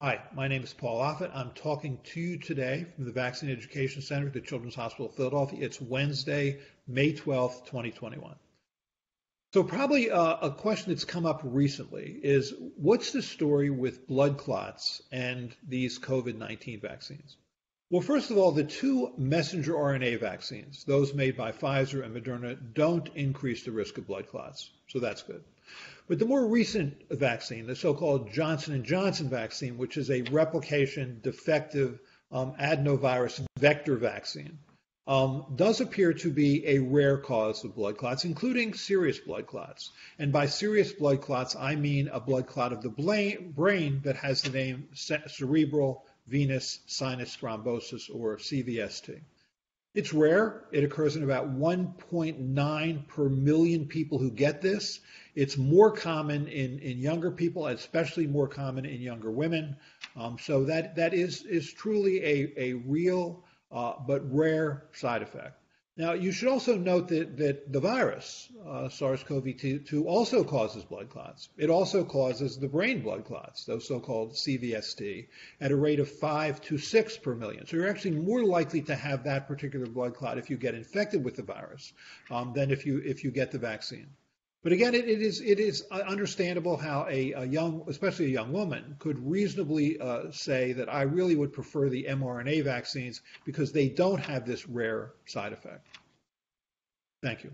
Hi, my name is Paul Offit. I'm talking to you today from the Vaccine Education Center at the Children's Hospital of Philadelphia. It's Wednesday, May 12th, 2021. So, probably uh, a question that's come up recently is what's the story with blood clots and these COVID 19 vaccines? Well, first of all, the two messenger RNA vaccines, those made by Pfizer and Moderna, don't increase the risk of blood clots. So that's good. But the more recent vaccine, the so-called Johnson & Johnson vaccine, which is a replication defective um, adenovirus vector vaccine, um, does appear to be a rare cause of blood clots, including serious blood clots. And by serious blood clots, I mean a blood clot of the brain that has the name cerebral venous sinus thrombosis or CVST. It's rare. It occurs in about 1.9 per million people who get this. It's more common in, in younger people, especially more common in younger women. Um, so that, that is, is truly a, a real uh, but rare side effect. Now, you should also note that, that the virus, uh, SARS-CoV-2, also causes blood clots. It also causes the brain blood clots, those so-called CVST, at a rate of 5 to 6 per million. So you're actually more likely to have that particular blood clot if you get infected with the virus um, than if you, if you get the vaccine. But again, it, it is it is understandable how a, a, young, especially a young woman, could reasonably uh, say that I really would prefer the mRNA vaccines because they don't have this rare side effect. Thank you.